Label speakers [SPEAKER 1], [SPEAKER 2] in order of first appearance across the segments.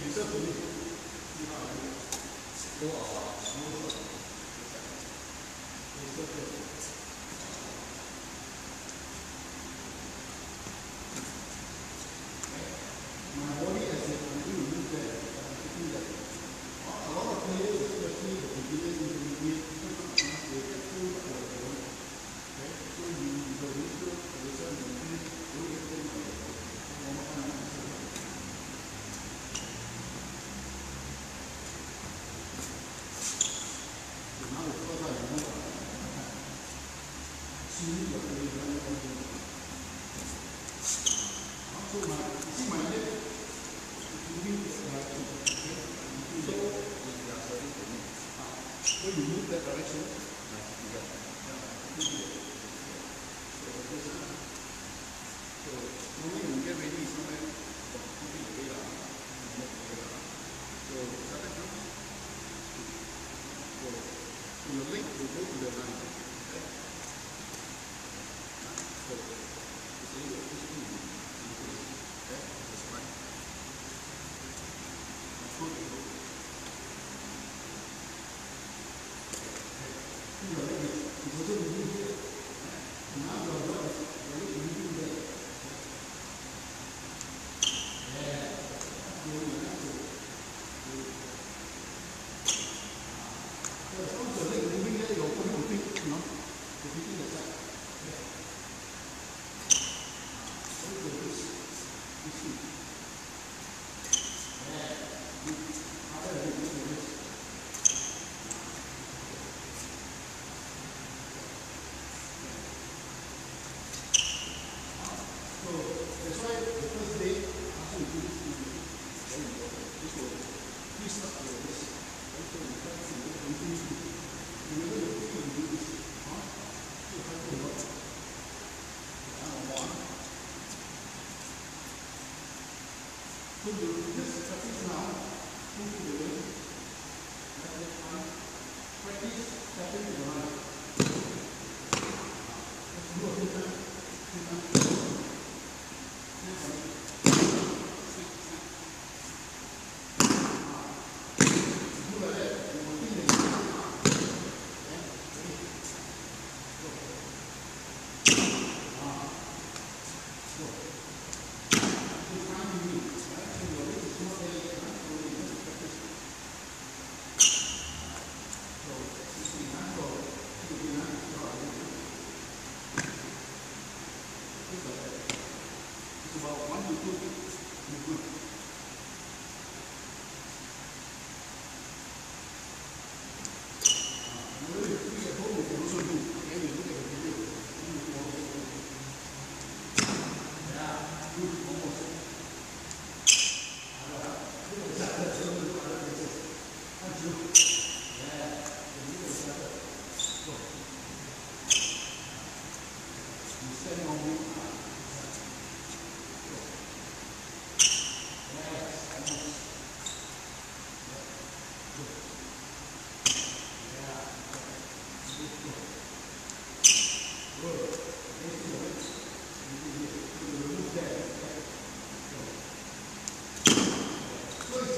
[SPEAKER 1] 绿色植物，地方
[SPEAKER 2] 多啊，绿色，
[SPEAKER 1] 绿色的。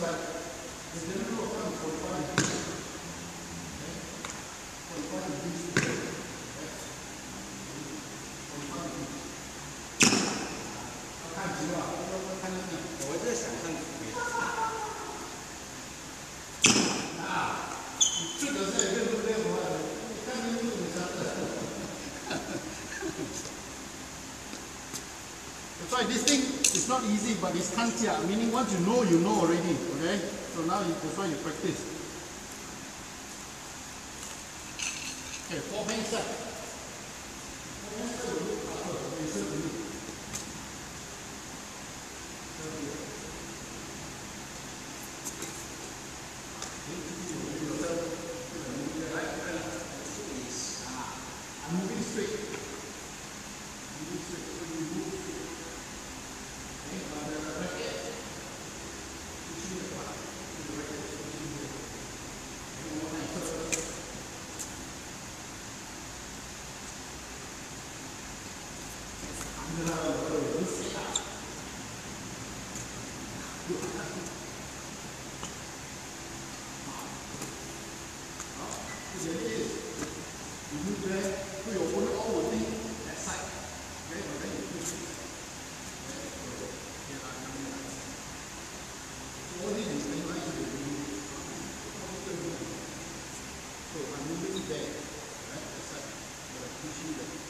[SPEAKER 1] It's the middle of 45 degrees. 45 degrees. this thing is not easy, but it's kantia, meaning once you know, you know already, okay? So now you, that's why you practice. Okay, four hands up. 好，这些地，你们说，都有我的老窝地，晒，给你们给你们。我地是没关系的，反正最后，不管你们在，晒，放心的。